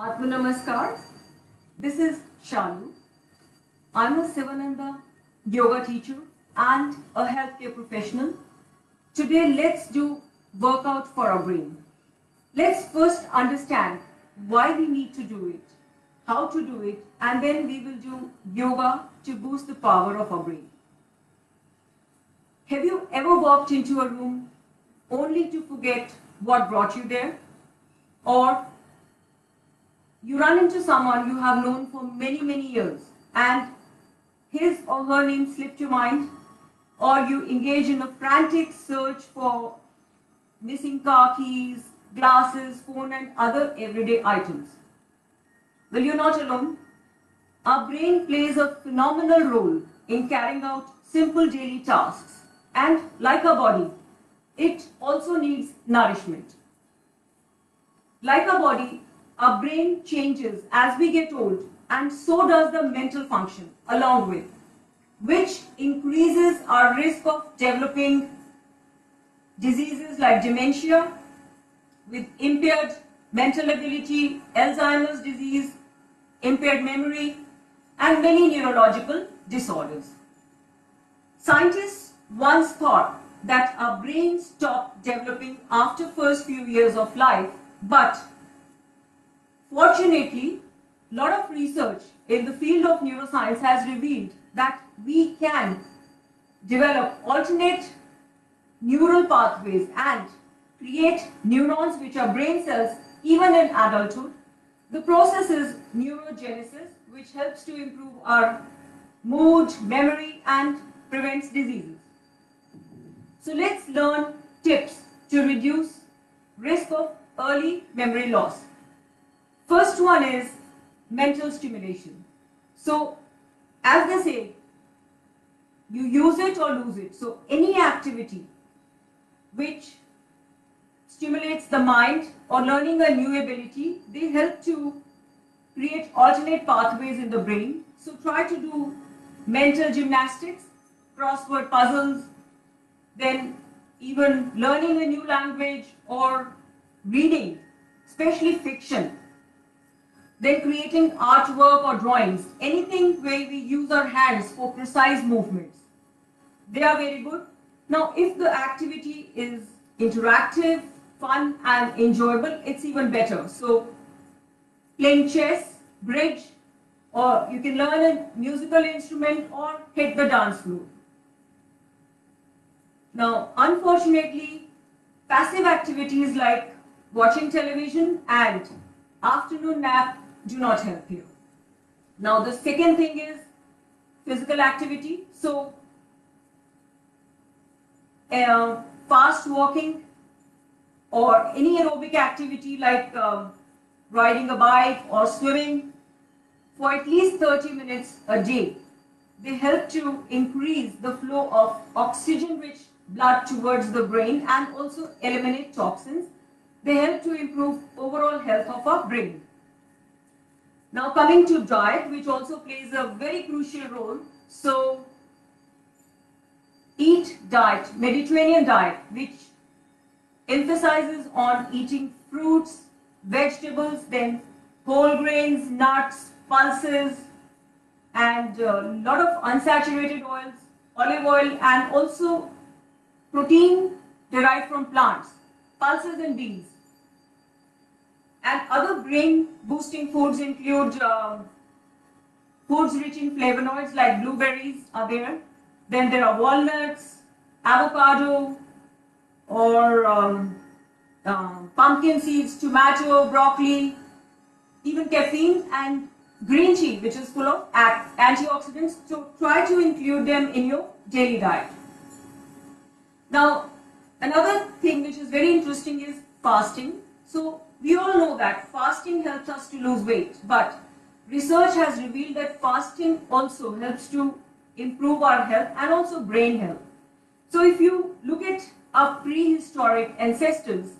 Atma Namaskar. This is Shalu. I'm a Sivananda yoga teacher and a healthcare professional. Today, let's do workout for our brain. Let's first understand why we need to do it, how to do it, and then we will do yoga to boost the power of our brain. Have you ever walked into a room only to forget what brought you there? Or you run into someone you have known for many, many years and his or her name slipped your mind, or you engage in a frantic search for missing car keys, glasses, phone, and other everyday items. Well, you're not alone. Our brain plays a phenomenal role in carrying out simple daily tasks, and like our body, it also needs nourishment. Like our body, our brain changes as we get old, and so does the mental function along with, which increases our risk of developing diseases like dementia, with impaired mental ability, Alzheimer's disease, impaired memory, and many neurological disorders. Scientists once thought that our brains stop developing after first few years of life, but fortunately, a lot of research in the field of neuroscience has revealed that we can develop alternate neural pathways and create neurons which are brain cells even in adulthood. The process is neurogenesis which helps to improve our mood, memory and prevents diseases. So let's learn tips to reduce risk of early memory loss. First one is mental stimulation. So as they say, you use it or lose it. So any activity which stimulates the mind or learning a new ability, they help to create alternate pathways in the brain. So try to do mental gymnastics, crossword puzzles, then even learning a new language or reading, especially fiction. Then creating artwork or drawings, anything where we use our hands for precise movements. They are very good. Now, if the activity is interactive, fun and enjoyable, it's even better. So, playing chess, bridge, or you can learn a musical instrument or hit the dance floor. Now, unfortunately, passive activities like watching television and afternoon nap do not help you. Now, the second thing is physical activity. So, uh, fast walking or any aerobic activity like um, riding a bike or swimming for at least 30 minutes a day. They help to increase the flow of oxygen rich blood towards the brain and also eliminate toxins. They help to improve overall health of our brain. Now coming to diet, which also plays a very crucial role. So eat diet, Mediterranean diet, which emphasizes on eating fruits, vegetables, then whole grains, nuts, pulses, and a lot of unsaturated oils, olive oil, and also protein derived from plants, pulses and beans. And other brain boosting foods include uh, foods rich in flavonoids like blueberries are there. Then there are walnuts, avocado, or um, uh, pumpkin seeds, tomato, broccoli, even caffeine and green tea, which is full of antioxidants. So try to include them in your daily diet. Now, another thing which is very interesting is fasting. So we all know that fasting helps us to lose weight, but research has revealed that fasting also helps to improve our health and also brain health. So if you look at our prehistoric ancestors,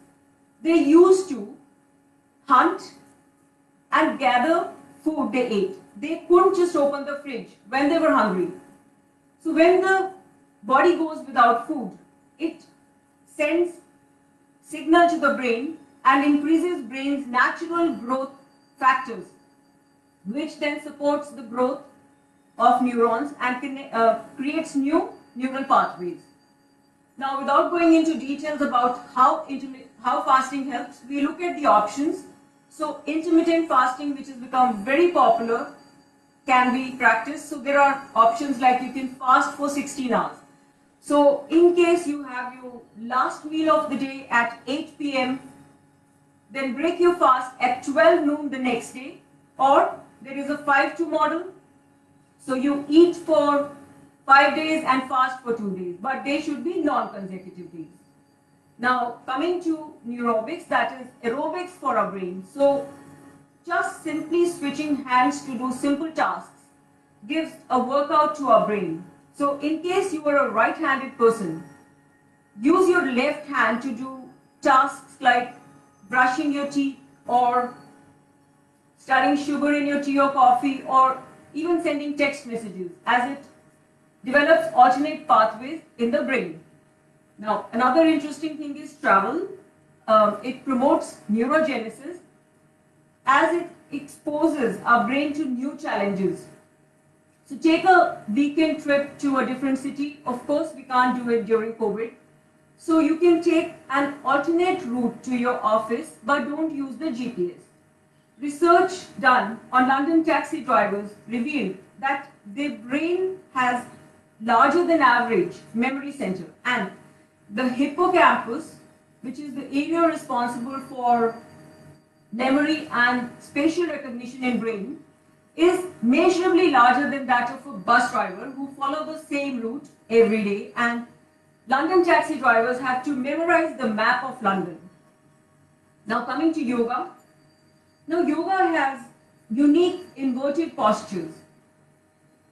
they used to hunt and gather food they ate. They couldn't just open the fridge when they were hungry. So when the body goes without food, it sends signal to the brain and increases brain's natural growth factors, which then supports the growth of neurons and uh, creates new neural pathways. Now, without going into details about how, how fasting helps, we look at the options. So, intermittent fasting, which has become very popular, can be practiced. So, there are options like you can fast for 16 hours. So, in case you have your last meal of the day at 8 p.m., then break your fast at 12 noon the next day, or there is a 5 2 model. So, you eat for five days and fast for two days, but they should be non-consecutive days. Now, coming to neurobics, that is aerobics for our brain. So, just simply switching hands to do simple tasks gives a workout to our brain. So, in case you are a right-handed person, use your left hand to do tasks like brushing your teeth or studying sugar in your tea or coffee or even sending text messages as it develops alternate pathways in the brain. Now, another interesting thing is travel. Um, it promotes neurogenesis as it exposes our brain to new challenges. So take a weekend trip to a different city. Of course, we can't do it during COVID. So you can take an alternate route to your office, but don't use the GPS. Research done on London taxi drivers revealed that their brain has larger than average memory center and the hippocampus which is the area responsible for memory and spatial recognition in brain is measurably larger than that of a bus driver who follow the same route every day and London taxi drivers have to memorize the map of London. Now coming to yoga. Now yoga has unique inverted postures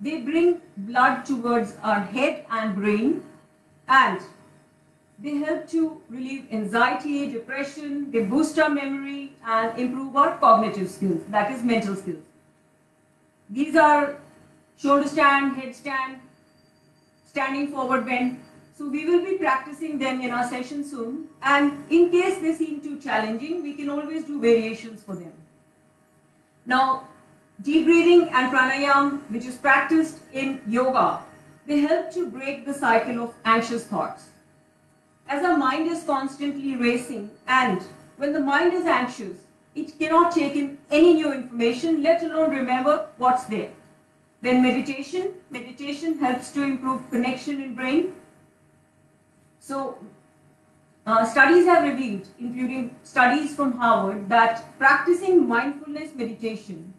they bring blood towards our head and brain and they help to relieve anxiety, depression, they boost our memory and improve our cognitive skills, that is mental skills. These are shoulder stand, head stand, standing forward bend. So we will be practicing them in our session soon. And in case they seem too challenging, we can always do variations for them. Now, Deep breathing and pranayam, which is practiced in yoga, they help to break the cycle of anxious thoughts. As our mind is constantly racing and when the mind is anxious, it cannot take in any new information, let alone remember what's there. Then meditation, meditation helps to improve connection in brain. So uh, studies have revealed, including studies from Harvard, that practicing mindfulness meditation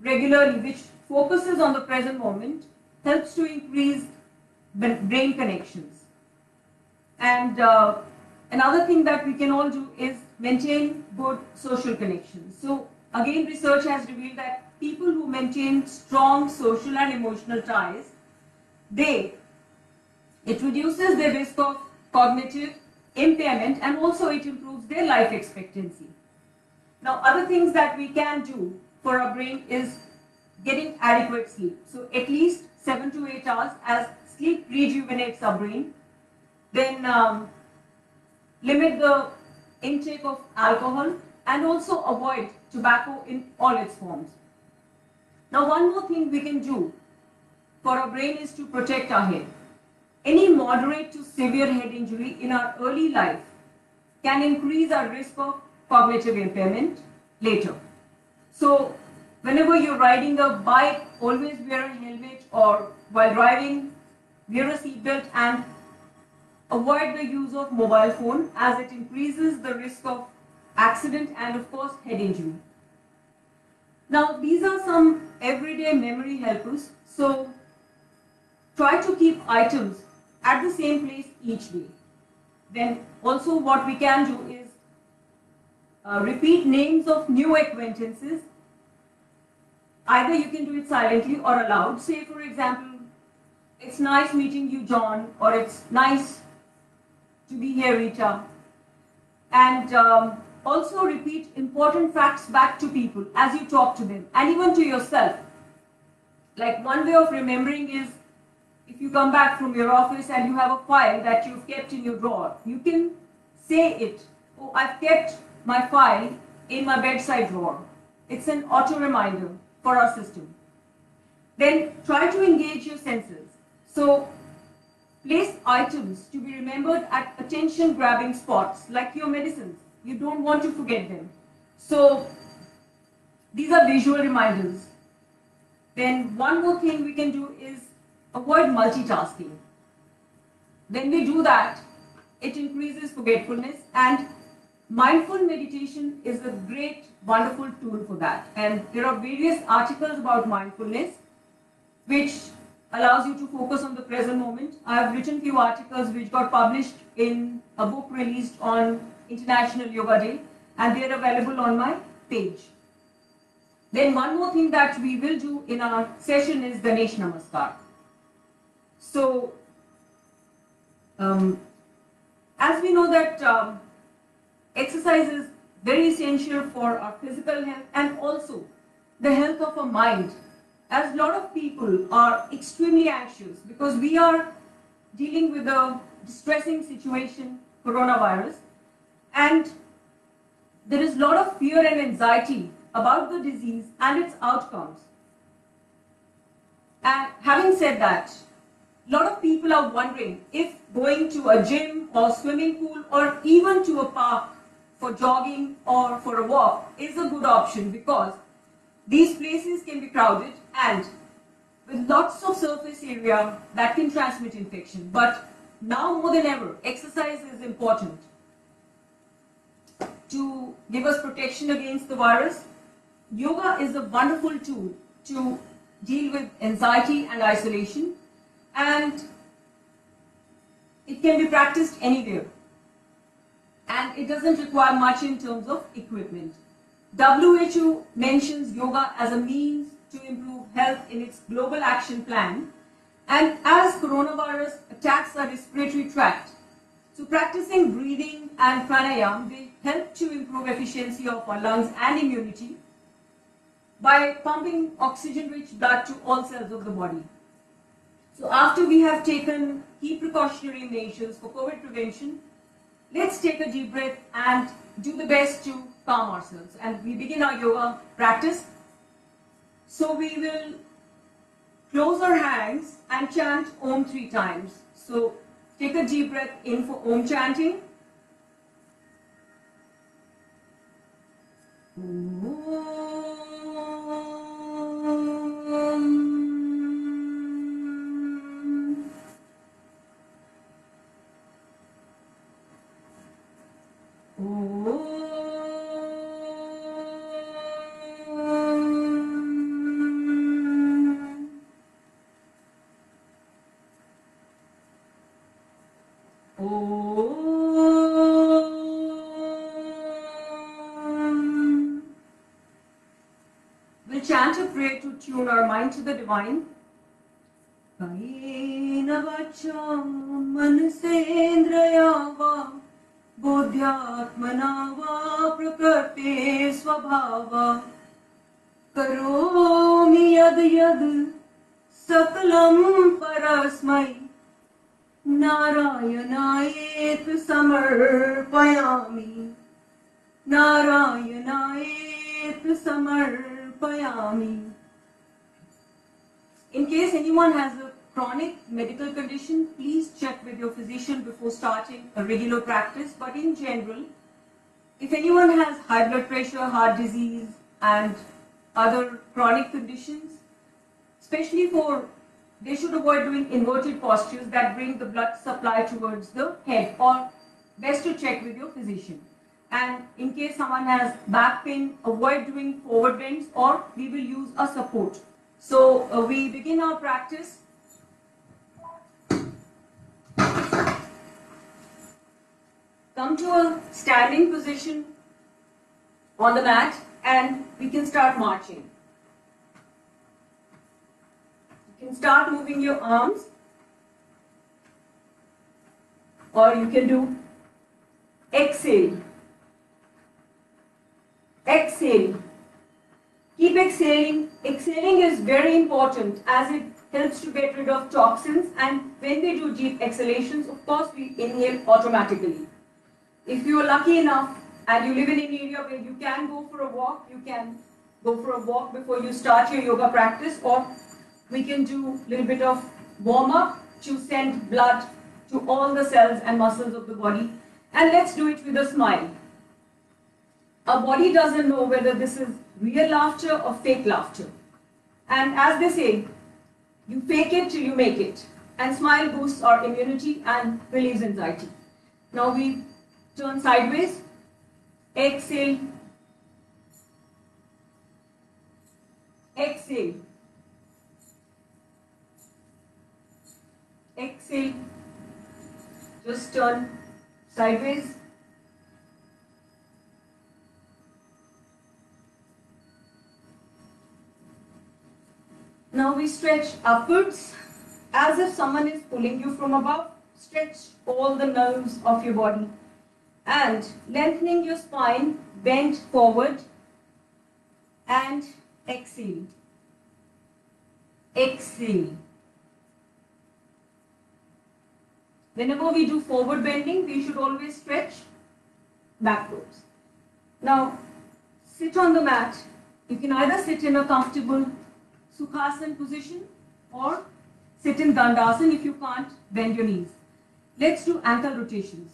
regularly, which focuses on the present moment, helps to increase brain connections. And uh, another thing that we can all do is maintain good social connections. So again, research has revealed that people who maintain strong social and emotional ties, they, it reduces their risk of cognitive impairment and also it improves their life expectancy. Now, other things that we can do for our brain is getting adequate sleep. So at least 7 to 8 hours as sleep rejuvenates our brain. Then um, limit the intake of alcohol and also avoid tobacco in all its forms. Now one more thing we can do for our brain is to protect our head. Any moderate to severe head injury in our early life can increase our risk of cognitive impairment later. So whenever you're riding a bike, always wear a helmet or while driving, wear a seatbelt and avoid the use of mobile phone as it increases the risk of accident and of course head injury. Now these are some everyday memory helpers. So try to keep items at the same place each day. Then also what we can do is uh, repeat names of new acquaintances. Either you can do it silently or aloud. Say, for example, it's nice meeting you, John, or it's nice to be here, Rita. And um, also repeat important facts back to people as you talk to them and even to yourself. Like one way of remembering is if you come back from your office and you have a file that you've kept in your drawer, you can say it. Oh, I've kept my file in my bedside drawer. It's an auto reminder for our system. Then try to engage your senses. So place items to be remembered at attention grabbing spots like your medicines. You don't want to forget them. So these are visual reminders. Then one more thing we can do is avoid multitasking. When we do that, it increases forgetfulness and mindful meditation is a great, wonderful tool for that. And there are various articles about mindfulness which allows you to focus on the present moment. I have written few articles which got published in a book released on International Yoga Day and they are available on my page. Then one more thing that we will do in our session is Ganesh Namaskar. So, um, as we know that um, exercise is very essential for our physical health and also the health of our mind. As a lot of people are extremely anxious because we are dealing with a distressing situation, coronavirus, and there is a lot of fear and anxiety about the disease and its outcomes. And having said that, lot of people are wondering if going to a gym or swimming pool or even to a park for jogging or for a walk is a good option because these places can be crowded and with lots of surface area that can transmit infection. But now more than ever, exercise is important to give us protection against the virus. Yoga is a wonderful tool to deal with anxiety and isolation and it can be practiced anywhere and it doesn't require much in terms of equipment. WHO mentions yoga as a means to improve health in its global action plan and as coronavirus attacks our respiratory tract, so practicing breathing and pranayam will help to improve efficiency of our lungs and immunity by pumping oxygen-rich blood to all cells of the body. So after we have taken key precautionary measures for COVID prevention, let's take a deep breath and do the best to calm ourselves. And we begin our yoga practice. So we will close our hands and chant Om three times. So take a deep breath in for Om chanting. We'll the divine. कायेन वाचा मनसेन्द्रया वा बोध्यात्मना वा प्रकृते स्वभावा करोमि यद् यद् सकलं परस्मै नारायणायेत् समर्पयामि नारायणायेत् समर्पयामि In case anyone has a chronic medical condition, please check with your physician before starting a regular practice. But in general, if anyone has high blood pressure, heart disease, and other chronic conditions, especially for they should avoid doing inverted postures that bring the blood supply towards the head or best to check with your physician. And in case someone has back pain, avoid doing forward bends or we will use a support. So uh, we begin our practice. Come to a standing position on the mat and we can start marching. You can start moving your arms or you can do exhale. Exhale. Keep exhaling. Exhaling is very important as it helps to get rid of toxins and when we do deep exhalations, of course, we inhale automatically. If you are lucky enough and you live in an area where you can go for a walk, you can go for a walk before you start your yoga practice or we can do a little bit of warm up to send blood to all the cells and muscles of the body. And let's do it with a smile. Our body doesn't know whether this is real laughter or fake laughter. And as they say, you fake it till you make it. And smile boosts our immunity and relieves anxiety. Now we turn sideways. Exhale. Exhale. Exhale. Just turn sideways. Now we stretch upwards as if someone is pulling you from above. Stretch all the nerves of your body and lengthening your spine, bend forward and exhale. Exhale. Whenever we do forward bending, we should always stretch backwards. Now, sit on the mat. You can either sit in a comfortable Sukhasana position or sit in Dandasana if you can't bend your knees. Let's do ankle rotations.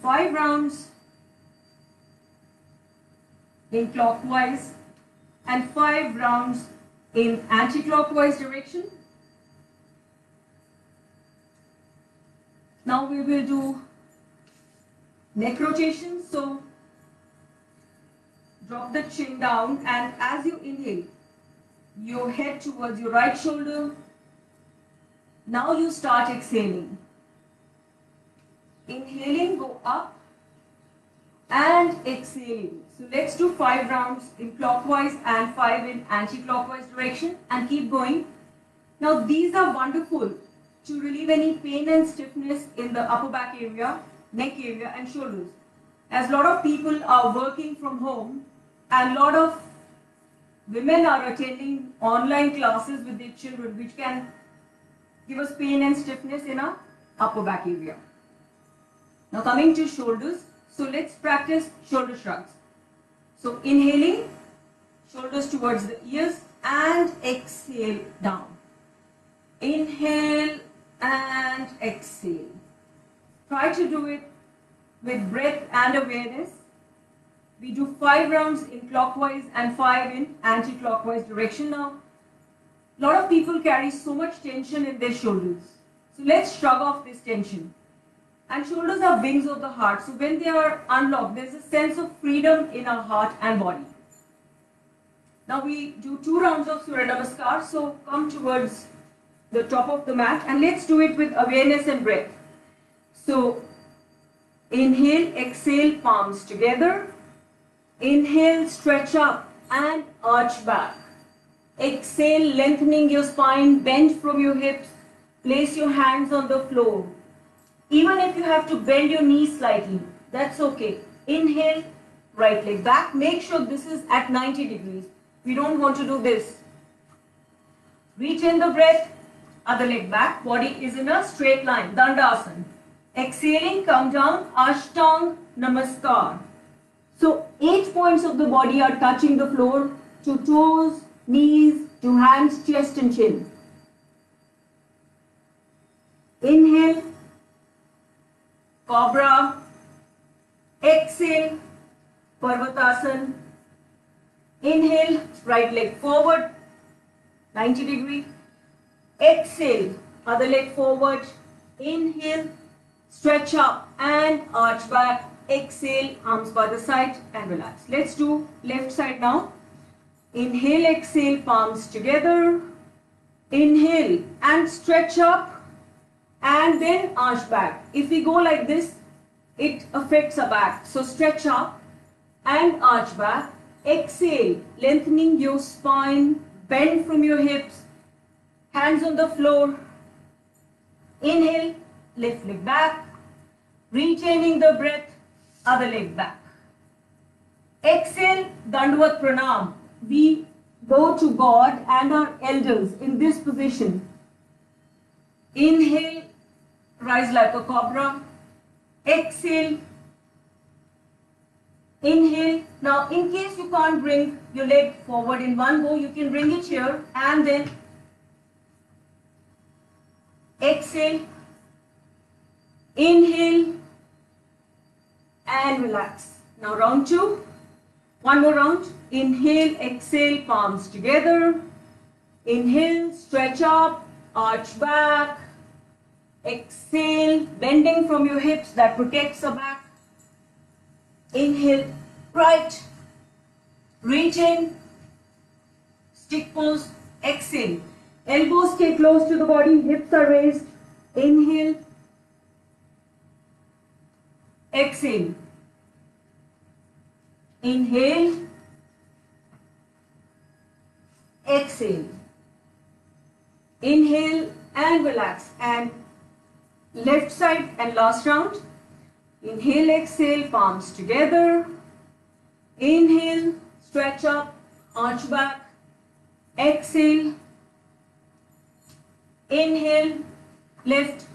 Five rounds in clockwise and five rounds in anti-clockwise direction. Now we will do neck rotations. So drop the chin down and as you inhale, your head towards your right shoulder. Now you start exhaling. Inhaling, go up and exhaling. So let's do five rounds in clockwise and five in anti-clockwise direction and keep going. Now these are wonderful to relieve any pain and stiffness in the upper back area, neck area and shoulders. As a lot of people are working from home and a lot of women are attending online classes with their children which can give us pain and stiffness in our upper back area. Now coming to shoulders, so let's practice shoulder shrugs. So inhaling, shoulders towards the ears and exhale down. Inhale and exhale. Try to do it with breath and awareness. We do five rounds in clockwise and five in anti-clockwise direction now. A lot of people carry so much tension in their shoulders. So let's shrug off this tension. And shoulders are wings of the heart. So when they are unlocked, there's a sense of freedom in our heart and body. Now we do two rounds of Surya Namaskar. So come towards the top of the mat and let's do it with awareness and breath. So inhale, exhale, palms together. Inhale, stretch up and arch back. Exhale, lengthening your spine, bend from your hips. Place your hands on the floor. Even if you have to bend your knees slightly, that's okay. Inhale, right leg back. Make sure this is at 90 degrees. We don't want to do this. Reach in the breath, other leg back. Body is in a straight line, Dandasana. Exhaling, come down, Ashtang Namaskar. So eight points of the body are touching the floor to toes, knees, to hands, chest and chin. Inhale, Cobra. Exhale, Parvatasana. Inhale, right leg forward, 90 degree. Exhale, other leg forward. Inhale, stretch up and arch back. Exhale, arms by the side and relax. Let's do left side now. Inhale, exhale, palms together. Inhale and stretch up and then arch back. If we go like this, it affects our back. So stretch up and arch back. Exhale, lengthening your spine, bend from your hips, hands on the floor. Inhale, lift leg back, retaining the breath, other leg back. Exhale, Dandvat Pranam. We go to God and our elders in this position. Inhale, rise like a cobra. Exhale, Inhale. Now, in case you can't bring your leg forward in one go, you can bring it here and then exhale. Inhale and relax. Now, round two. One more round. Inhale, exhale, palms together. Inhale, stretch up, arch back. Exhale, bending from your hips that protects the back. Inhale, right. Reach in. Stick pose. Exhale. Elbows stay close to the body. Hips are raised. Inhale. Exhale. Inhale. Exhale. Inhale and relax. And left side and last round. Inhale, exhale, palms together. Inhale, stretch up, arch back. Exhale. Inhale, lift,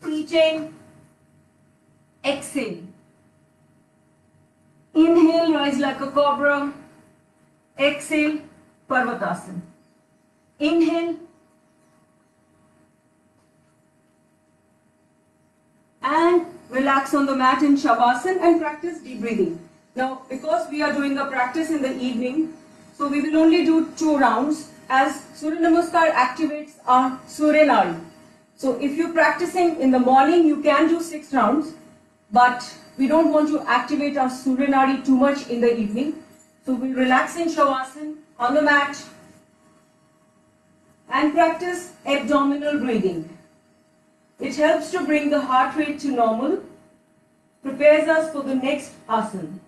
reaching. Exhale. Inhale, rise like a cobra. Exhale, Parvatasana. Inhale. And relax on the mat in Shavasana and practice deep breathing. Now, because we are doing the practice in the evening, so we will only do two rounds as Surya Namaskar activates our Surya. So if you're practicing in the morning, you can do six rounds, but we don't want to activate our Surya Nadi too much in the evening. So we'll relax in Shavasana on the mat and practice abdominal breathing. It helps to bring the heart rate to normal, prepares us for the next asana.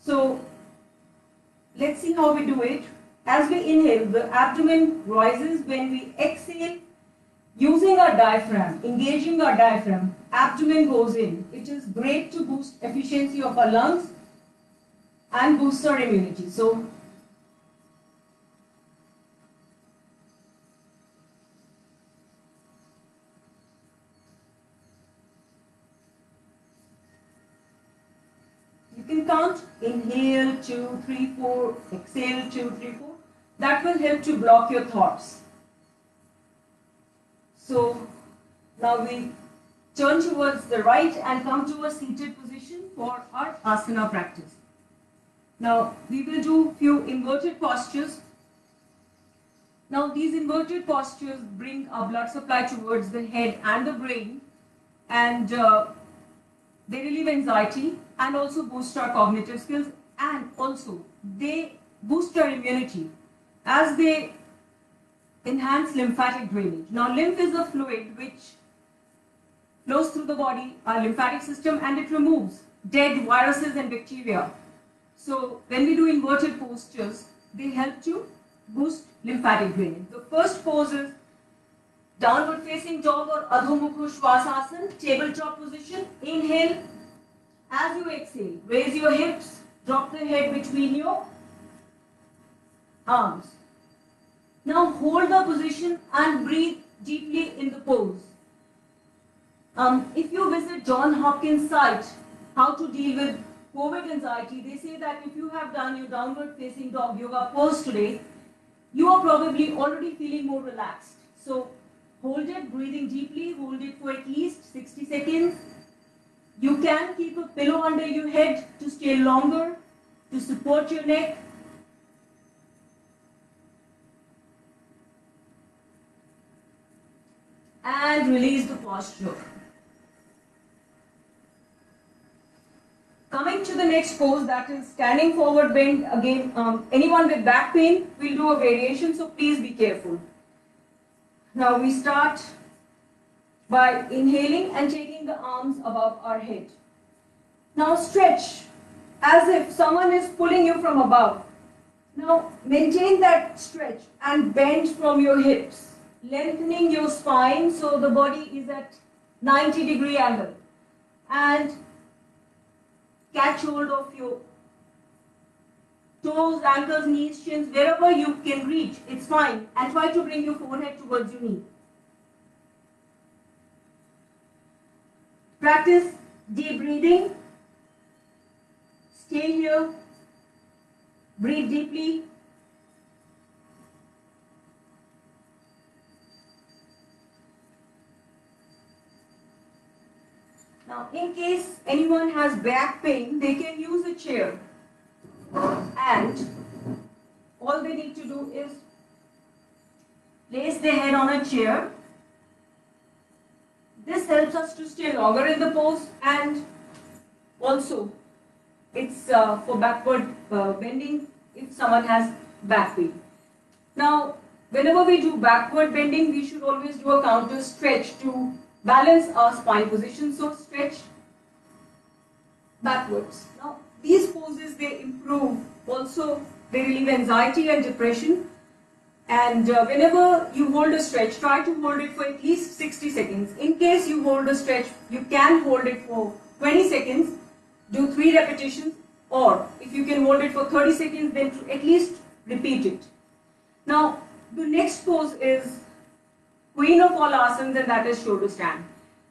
So let's see how we do it. As we inhale, the abdomen rises. When we exhale, using our diaphragm, engaging our diaphragm, abdomen goes in. It is great to boost efficiency of our lungs and boost our immunity. So you can count inhale two, three, four, exhale two, three, four. That will help to block your thoughts. So now we turn towards the right and come to a seated position for our asana practice. Now we will do few inverted postures. Now these inverted postures bring our blood supply towards the head and the brain and uh, they relieve anxiety and also boost our cognitive skills and also they boost our immunity as they enhance lymphatic drainage. Now lymph is a fluid which flows through the body, our lymphatic system and it removes dead viruses and bacteria. So when we do inverted postures, they help to boost lymphatic drainage. The first pose is downward facing dog or Adho Mukha Svanasana, tabletop position. Inhale. As you exhale, raise your hips, drop the head between your arms. Now hold the position and breathe deeply in the pose. Um, if you visit John Hopkins' site, how to deal with COVID anxiety, they say that if you have done your downward facing dog yoga pose today, you are probably already feeling more relaxed. So hold it, breathing deeply, hold it for at least 60 seconds. You can keep a pillow under your head to stay longer, to support your neck. And release the posture. Coming to the next pose, that is standing forward bend. Again, um, anyone with back pain will do a variation, so please be careful. Now we start by inhaling and taking the arms above our head. Now stretch as if someone is pulling you from above. Now maintain that stretch and bend from your hips, lengthening your spine so the body is at 90 degree angle. And catch hold of your toes, ankles, knees, shins, wherever you can reach, it's fine. And try to bring your forehead towards your knee. Practice deep breathing. Stay here. Breathe deeply. Now, in case anyone has back pain, they can use a chair. And all they need to do is place their head on a chair. This helps us to stay longer in the pose and also it's uh, for backward uh, bending if someone has back pain. Now, whenever we do backward bending, we should always do a counter stretch to balance our spine position. So stretch backwards. Now, these poses, they improve also, they relieve anxiety and depression. And uh, whenever you hold a stretch, try to hold it for at least 60 seconds. In case you hold a stretch, you can hold it for 20 seconds, do 3 repetitions, or if you can hold it for 30 seconds, then at least repeat it. Now, the next pose is queen of all asanas and that is shoulder stand.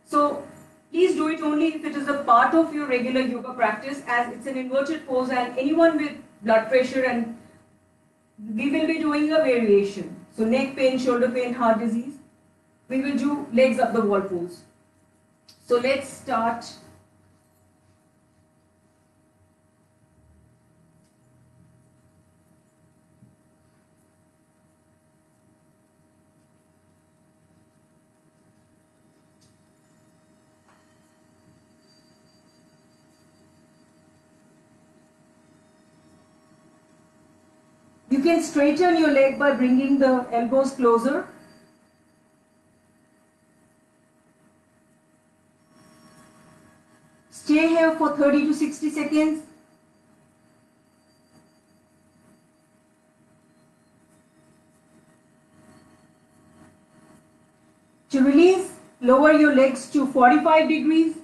So, please do it only if it is a part of your regular yoga practice as it's an inverted pose and anyone with blood pressure and we will be doing a variation. So neck pain, shoulder pain, heart disease. We will do legs up the wall pose. So let's start. Can straighten your leg by bringing the elbows closer. Stay here for 30 to 60 seconds. To release, lower your legs to 45 degrees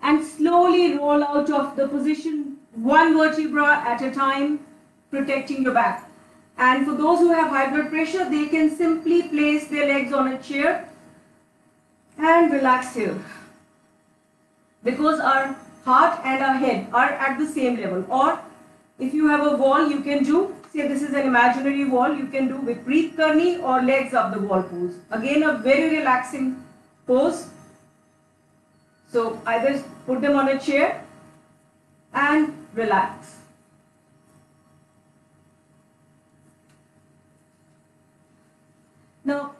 and slowly roll out of the position one vertebra at a time, protecting your back. And for those who have high blood pressure, they can simply place their legs on a chair and relax here. Because our heart and our head are at the same level. Or if you have a wall, you can do, say this is an imaginary wall, you can do Vipreet Karni or legs up the wall pose. Again, a very relaxing pose. So either put them on a chair and relax. Now,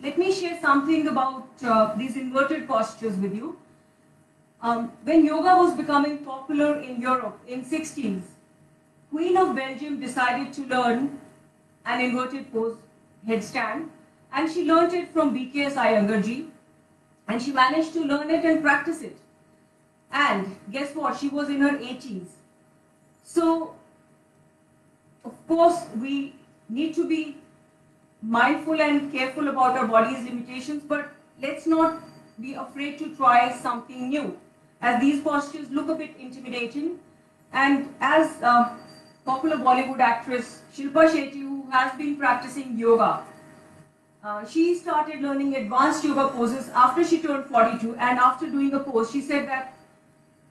let me share something about uh, these inverted postures with you. Um, when yoga was becoming popular in Europe in 60s, Queen of Belgium decided to learn an inverted pose headstand and she learned it from BKS Iyengar and she managed to learn it and practice it. And guess what? She was in her 80s. So, of course, we need to be mindful and careful about our body's limitations, but let's not be afraid to try something new. As these postures look a bit intimidating, and as uh, popular Bollywood actress Shilpa Shetty, who has been practicing yoga, uh, she started learning advanced yoga poses after she turned 42, and after doing a pose, she said that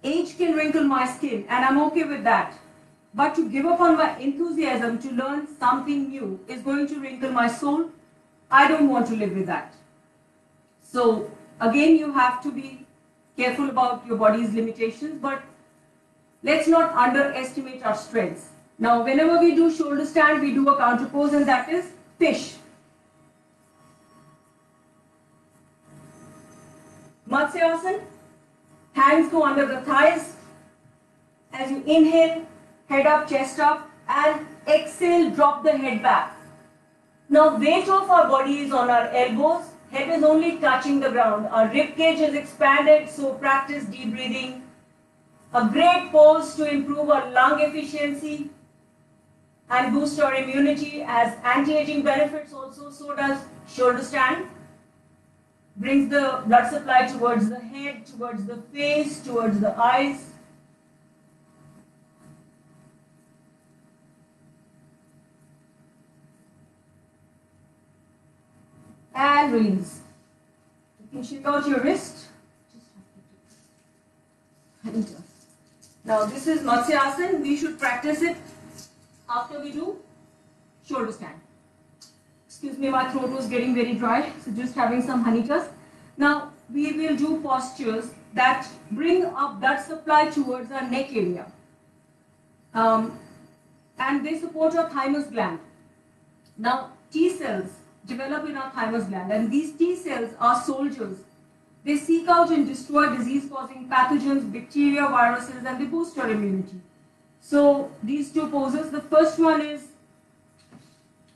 age can wrinkle my skin, and I'm okay with that. But to give up on my enthusiasm to learn something new is going to wrinkle my soul. I don't want to live with that. So again, you have to be careful about your body's limitations, but let's not underestimate our strengths. Now, whenever we do shoulder stand, we do a counter pose and that is fish. Matsyasana, hands go under the thighs. As you inhale, head up, chest up, and exhale, drop the head back. Now, weight of our body is on our elbows, head is only touching the ground. Our rib cage is expanded, so practice deep breathing. A great pose to improve our lung efficiency and boost our immunity as anti-aging benefits also, so does shoulder stand. Brings the blood supply towards the head, towards the face, towards the eyes. And release. You can shake out your wrist. Now this is Matsyasana. We should practice it after we do shoulder stand. Excuse me, my throat was getting very dry, so just having some honey just. Now we will do postures that bring up blood supply towards our neck area. Um, and they support our thymus gland. Now T cells develop in our thymus gland and these T cells are soldiers. They seek out and destroy disease causing pathogens, bacteria, viruses and they boost our immunity. So these two poses, the first one is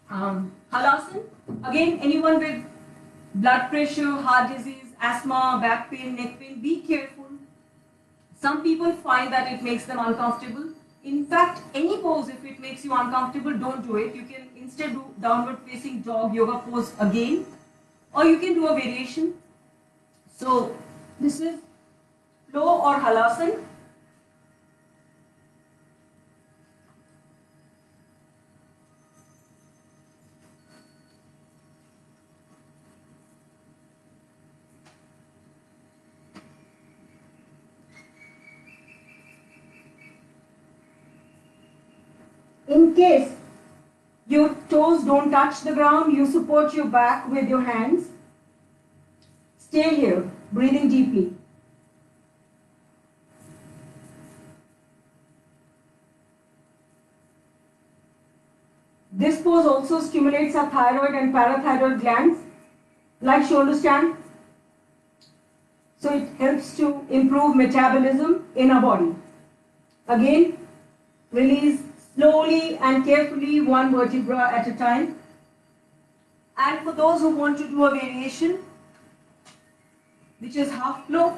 um, Halasana. Again, anyone with blood pressure, heart disease, asthma, back pain, neck pain, be careful. Some people find that it makes them uncomfortable. In fact, any pose, if it makes you uncomfortable, don't do it. You can instead do downward facing dog yoga pose again, or you can do a variation. So, this is flow or halasana. In case your toes don't touch the ground, you support your back with your hands. Stay here, breathing deeply. This pose also stimulates our thyroid and parathyroid glands, like shoulder stand. So it helps to improve metabolism in our body. Again, release slowly and carefully one vertebra at a time. And for those who want to do a variation, which is half plough,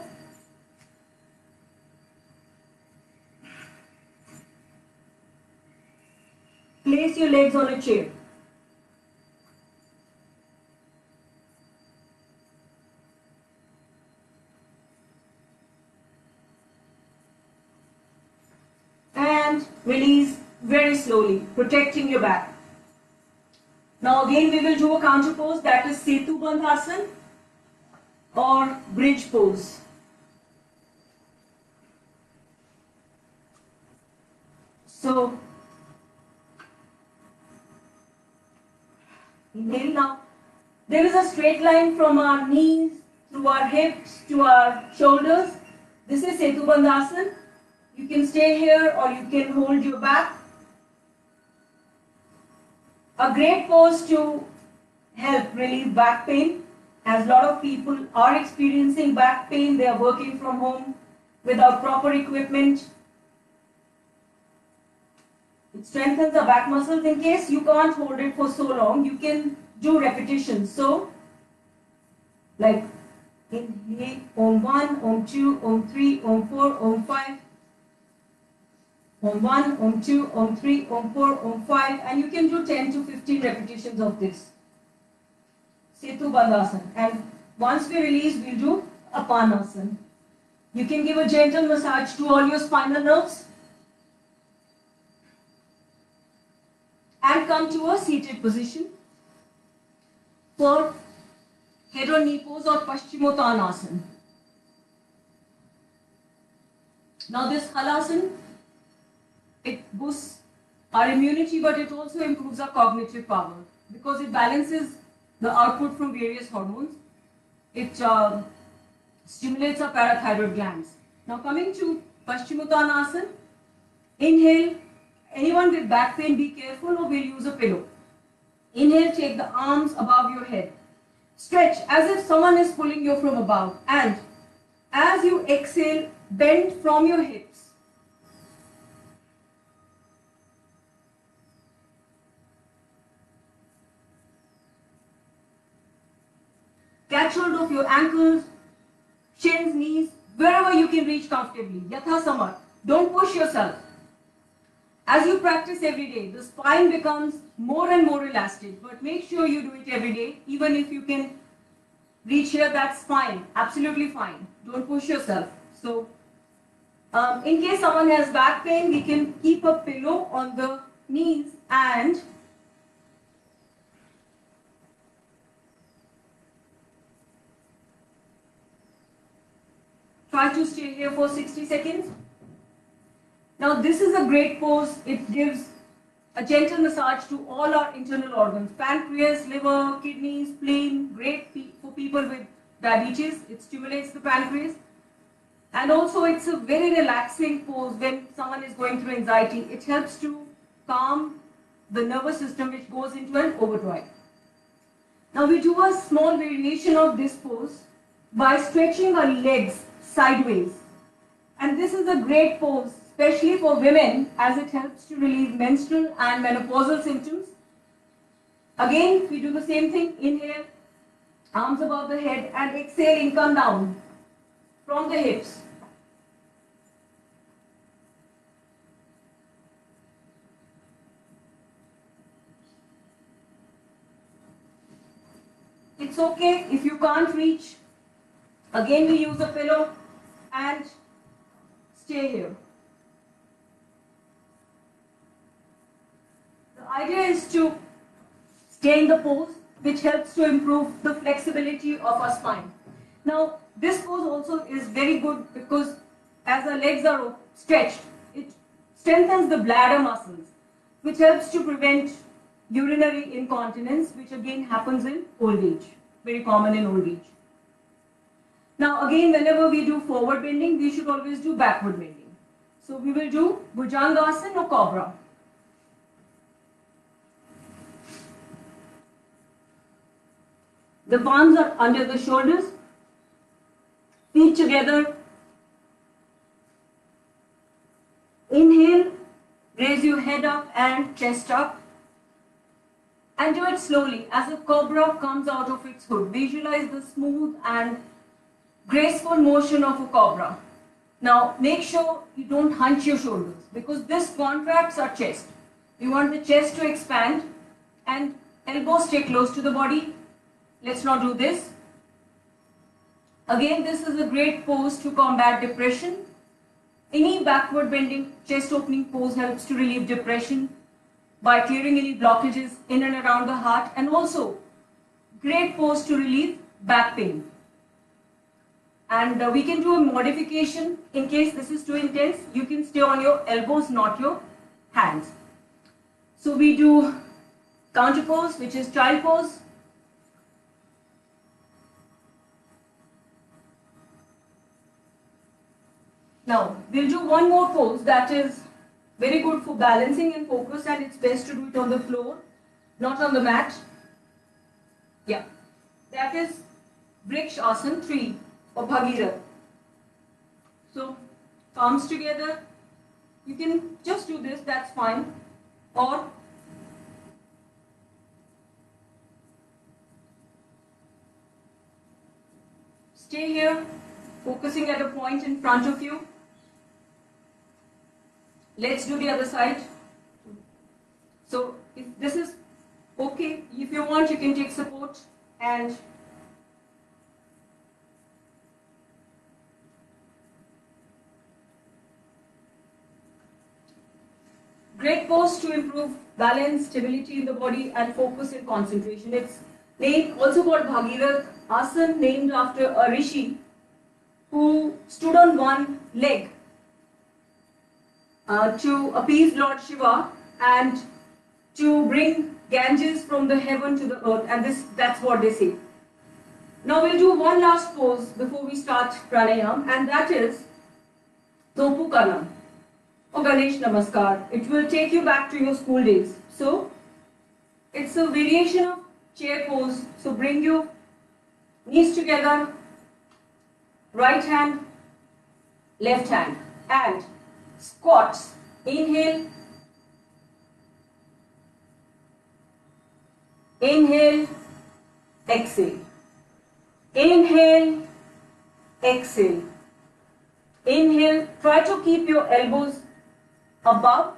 place your legs on a chair. And release very slowly, protecting your back. Now again we will do a counter pose that is Setu Bandhasana or bridge pose. So inhale now. There is a straight line from our knees through our hips to our shoulders. This is Setu Bandhasana. You can stay here or you can hold your back a great pose to help relieve back pain as a lot of people are experiencing back pain, they are working from home without proper equipment. It strengthens the back muscles in case you can't hold it for so long, you can do repetitions. So, like inhale, om 1, om 2, om 3, om 4, om 5, Om 1, Om 2, Om 3, Om 4, Om 5 and you can do 10 to 15 repetitions of this. Setu Bandhasana and once we release we'll do Apanasana. You can give a gentle massage to all your spinal nerves and come to a seated position for head or knee pose or Paschimottanasana. Now this Halasana it boosts our immunity, but it also improves our cognitive power because it balances the output from various hormones. It uh, stimulates our parathyroid glands. Now coming to Paschimottanasana, inhale, anyone with back pain be careful or we'll use a pillow. Inhale, take the arms above your head. Stretch as if someone is pulling you from above and as you exhale, bend from your hips Catch hold of your ankles, shins, knees, wherever you can reach comfortably. Yatha samar. Don't push yourself. As you practice every day, the spine becomes more and more elastic. But make sure you do it every day. Even if you can reach here, that's fine. Absolutely fine. Don't push yourself. So, um, in case someone has back pain, we can keep a pillow on the knees and Try to stay here for 60 seconds. Now this is a great pose. It gives a gentle massage to all our internal organs. Pancreas, liver, kidneys, spleen, great for people with diabetes. It stimulates the pancreas. And also it's a very relaxing pose when someone is going through anxiety. It helps to calm the nervous system which goes into an overdrive. Now we do a small variation of this pose by stretching our legs sideways. And this is a great pose, especially for women as it helps to relieve menstrual and menopausal symptoms. Again, we do the same thing. Inhale, arms above the head and exhale and come down from the hips. It's okay if you can't reach. Again, we use a pillow and stay here. The idea is to stay in the pose, which helps to improve the flexibility of our spine. Now, this pose also is very good because as our legs are stretched, it strengthens the bladder muscles, which helps to prevent urinary incontinence, which again happens in old age, very common in old age. Now again, whenever we do forward bending, we should always do backward bending. So we will do Bhujangasana or Cobra. The palms are under the shoulders, feet together. Inhale, raise your head up and chest up. And do it slowly as a cobra comes out of its hood. Visualize the smooth and graceful motion of a cobra. Now make sure you don't hunch your shoulders because this contracts our chest. We want the chest to expand and elbows stay close to the body. Let's not do this. Again, this is a great pose to combat depression. Any backward bending chest opening pose helps to relieve depression by clearing any blockages in and around the heart and also great pose to relieve back pain. And uh, we can do a modification in case this is too intense. You can stay on your elbows, not your hands. So we do counter pose, which is child pose. Now, we'll do one more pose that is very good for balancing and focus and it's best to do it on the floor, not on the mat. Yeah, that is Vriksha Asana 3 or Bhagirath. So, palms together. You can just do this, that's fine. Or stay here, focusing at a point in front of you. Let's do the other side. So, if this is okay, if you want, you can take support and Great pose to improve balance, stability in the body, and focus and concentration. It's named, also called Bhagirath Asana, named after a rishi who stood on one leg uh, to appease Lord Shiva and to bring Ganges from the heaven to the earth. And this that's what they say. Now we'll do one last pose before we start pranayam, and that is Topu Or Ganesh Namaskar. It will take you back to your school days. So, it's a variation of chair pose. So, bring your knees together, right hand, left hand, and squats. Inhale, inhale, exhale. Inhale, exhale. Inhale, try to keep your elbows above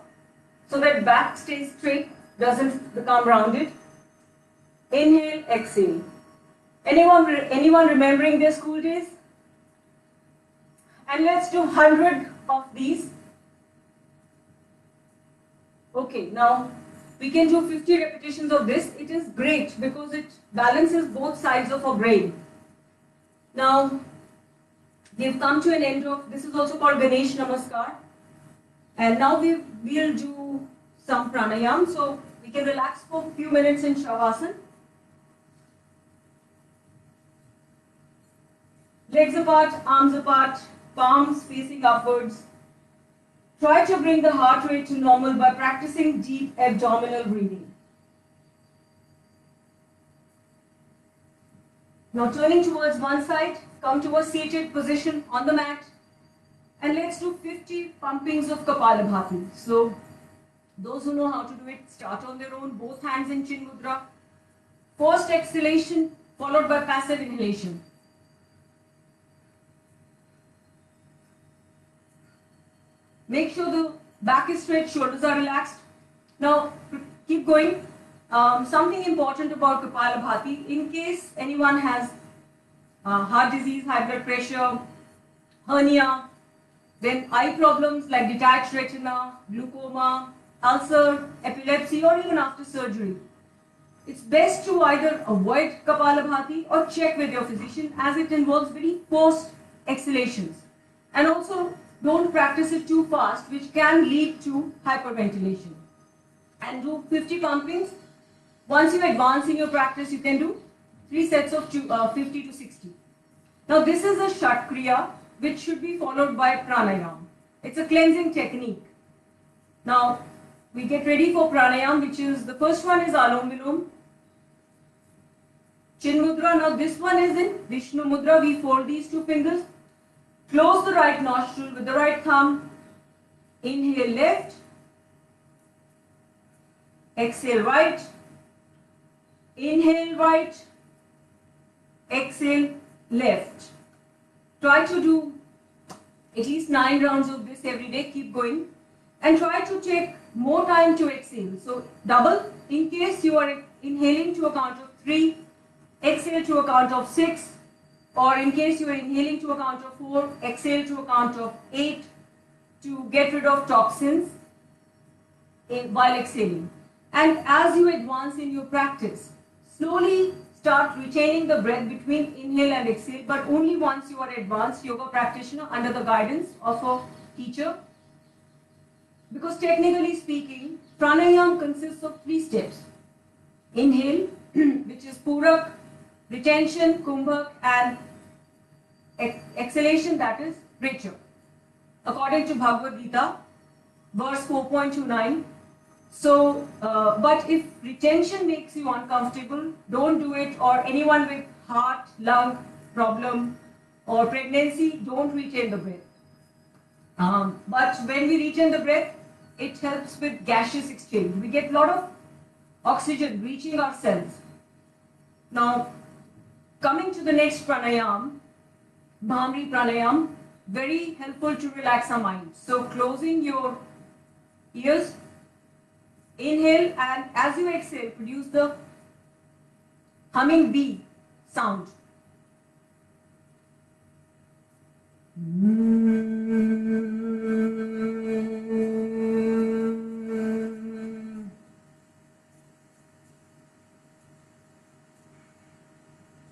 so that back stays straight, doesn't become rounded. Inhale, exhale. Anyone, anyone remembering their school days? And let's do 100 of these. Okay, now we can do 50 repetitions of this. It is great because it balances both sides of our brain. Now, we've come to an end of, this is also called Ganesh Namaskar. And now we will do some pranayam. So we can relax for a few minutes in Shavasana. Legs apart, arms apart, palms facing upwards. Try to bring the heart rate to normal by practicing deep abdominal breathing. Now turning towards one side, come to a seated position on the mat and let's do 50 pumpings of Kapalabhati. So those who know how to do it, start on their own, both hands in Chin Mudra. First exhalation followed by passive inhalation. Make sure the back is straight, shoulders are relaxed. Now keep going. Um, something important about Kapalabhati, in case anyone has uh, heart disease, high blood pressure, hernia, then eye problems like detached retina, glaucoma, ulcer, epilepsy, or even after surgery. It's best to either avoid Kapalabhati or check with your physician as it involves very forced exhalations. And also, don't practice it too fast, which can lead to hyperventilation. And do 50 pumpings. Once you advance in your practice, you can do three sets of two, uh, 50 to 60. Now, this is a Shatkriya, which should be followed by pranayam. It's a cleansing technique. Now, we get ready for pranayam, which is the first one is Anulom Vilom. Chin Mudra. Now, this one is in Vishnu Mudra. We fold these two fingers. Close the right nostril with the right thumb. Inhale left. Exhale right. Inhale right. Exhale left. Try to do at least nine rounds of this every day. Keep going. And try to take more time to exhale. So double in case you are inhaling to a count of three, exhale to a count of six, or in case you are inhaling to a count of four, exhale to a count of eight to get rid of toxins eh, while exhaling. And as you advance in your practice, slowly start retaining the breath between inhale and exhale, but only once you are advanced yoga practitioner under the guidance of a teacher. Because technically speaking, pranayam consists of three steps. Inhale, which is purak, retention, kumbhak, and ex- exhalation, that is precha. According to Bhagavad Gita, verse 4.29. So, uh, but if retention makes you uncomfortable, don't do it. Or anyone with heart, lung problem, or pregnancy, don't retain the breath. Um, but when we retain the breath, it helps with gaseous exchange. We get a lot of oxygen reaching our cells. Now, coming to the next pranayam, Bhramari pranayam, very helpful to relax our mind. So, closing your ears, inhale, and as you exhale, produce the humming bee sound.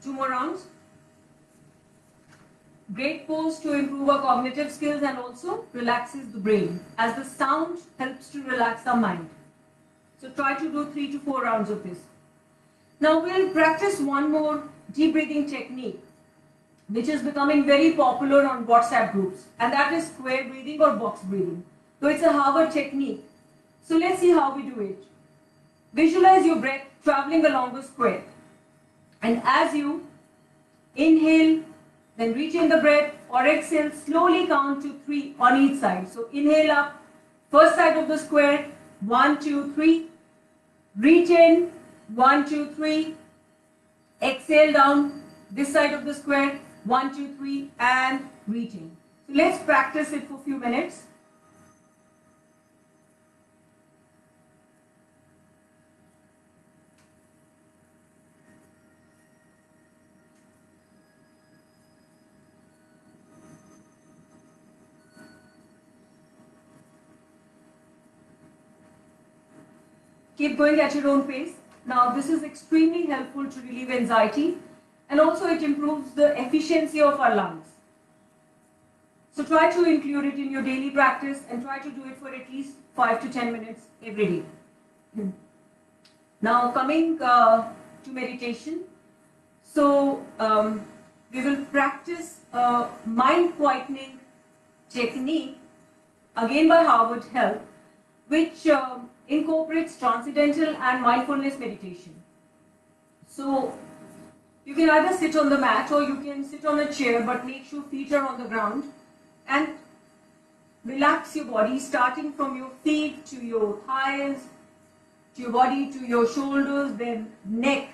Two more rounds. Great pose to improve our cognitive skills and also relaxes the brain as the sound helps to relax our mind. So try to do three to four rounds of this. Now we'll practice one more deep breathing technique which is becoming very popular on WhatsApp groups and that is square breathing or box breathing. So it's a Harvard technique. So let's see how we do it. Visualize your breath traveling along the square. And as you inhale, then retain the breath or exhale, slowly count to three on each side. So inhale up, first side of the square, one, two, three. Retain, one, two, three. Exhale down this side of the square, one, two, three, and retain. So let's practice it for a few minutes. Keep going at your own pace. Now, this is extremely helpful to relieve anxiety and also it improves the efficiency of our lungs. So try to include it in your daily practice and try to do it for at least 5 to 10 minutes every day. Now coming uh, to meditation. So um, we will practice a mind quietening technique again by Harvard Health which um, incorporates transcendental and mindfulness meditation. So you can either sit on the mat or you can sit on a chair but make sure feet are on the ground and relax your body starting from your feet to your thighs, to your body, to your shoulders, then neck.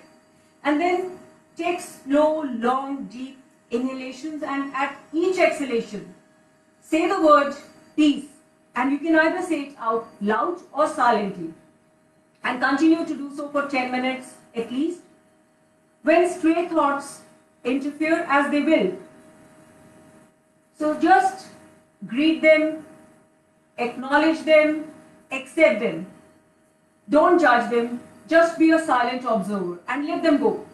And then take slow, long, deep inhalations and at each exhalation, say the word peace and you can either say it out loud or silently and continue to do so for 10 minutes at least when stray thoughts interfere as they will. So just greet them, acknowledge them, accept them. Don't judge them, just be a silent observer and let them go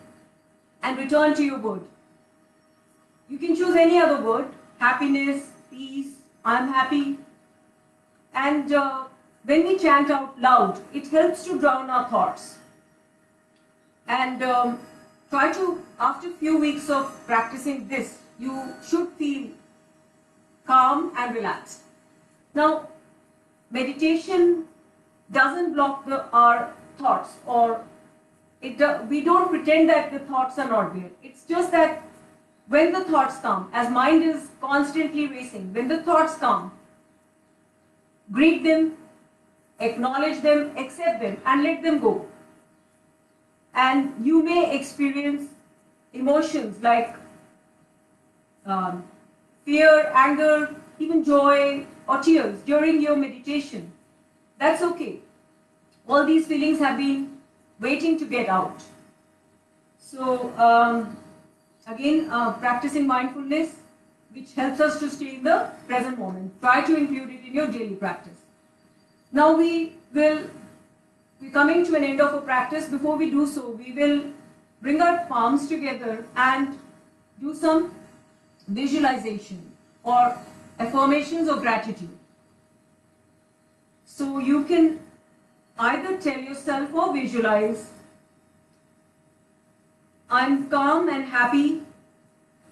and return to your word. You can choose any other word happiness, peace, I'm happy. And uh, when we chant out loud, it helps to drown our thoughts. And um, try to, after a few weeks of practicing this, you should feel calm and relaxed. Now, meditation doesn't block the, our thoughts or it, we don't pretend that the thoughts are not there. It's just that when the thoughts come, as mind is constantly racing, when the thoughts come, greet them, acknowledge them, accept them, and let them go and you may experience emotions like um, fear, anger, even joy or tears during your meditation. That's okay. All these feelings have been waiting to get out. So, um, again, uh, practicing mindfulness, which helps us to stay in the present moment. Try to include it in your daily practice. Now, we will we're coming to an end of a practice. Before we do so, we will bring our palms together and do some visualization or affirmations of gratitude. So you can either tell yourself or visualize, I'm calm and happy,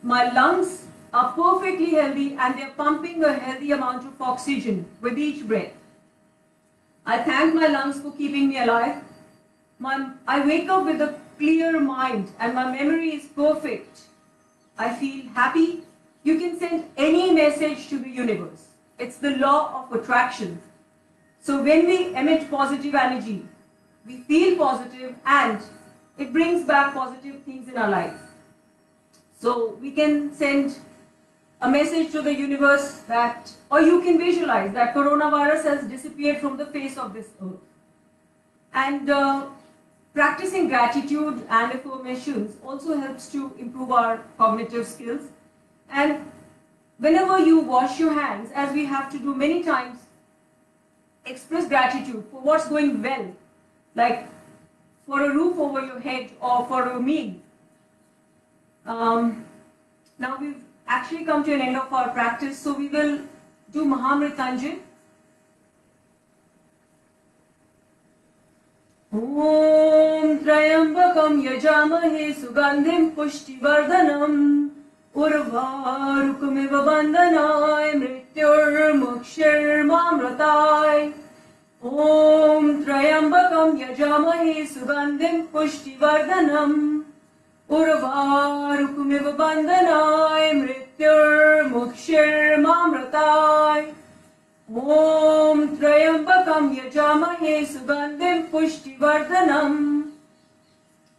my lungs are perfectly healthy and they're pumping a healthy amount of oxygen with each breath. I thank my lungs for keeping me alive. My, I wake up with a clear mind and my memory is perfect. I feel happy. You can send any message to the universe. It's the law of attraction. So when we emit positive energy, we feel positive and it brings back positive things in our life. So we can send a message to the universe that, or you can visualize that coronavirus has disappeared from the face of this earth. And uh, practicing gratitude and affirmations also helps to improve our cognitive skills. And whenever you wash your hands, as we have to do many times, express gratitude for what's going well, like for a roof over your head or for a meal. Um, now we've actually come to an end of our practice. So we will do Mahamritanjay. ॐ त्र्यम्बकं यजामहे सुगन्धिं पुष्टिवर्धनम् उर्वारुकमिव बन्धनाय मृत्युर्मुक्षिर्मामृताय ॐ त्र्यम्बकं यजामहे सुगन्धिं पुष्टिवर्धनम् उर्वारुकमिव बन्धनाय मृत्युर्मुक्षिर्मामृताय ॐ त्र्यम्बकं यजामहे सुगन्धिं पुष्टिवर्धनम्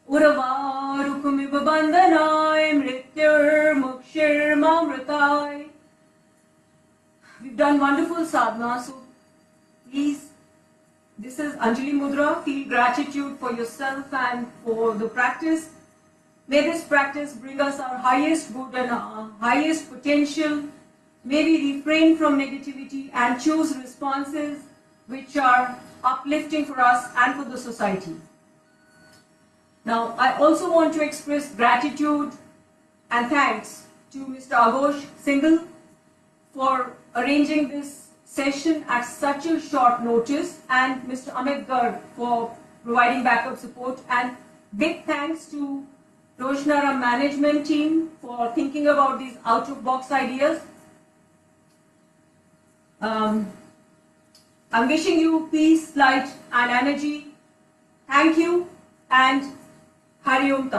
उर्वारुकमिव बन्धनाय मृत्युर्मुक्षिर्मामृताय We've done wonderful sadhana, so please, this is Anjali Mudra. Feel gratitude for yourself and for the practice. May this practice bring us our highest good and our highest potential. May we refrain from negativity and choose responses which are uplifting for us and for the society. Now, I also want to express gratitude and thanks to Mr. Aghosh Singhal for arranging this session at such a short notice and Mr. Amit Garg for providing backup support and big thanks to Roshanara management team for thinking about these out of box ideas. Um, I'm wishing you peace, light and energy. Thank you and Hari Om.